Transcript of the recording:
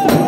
Oh!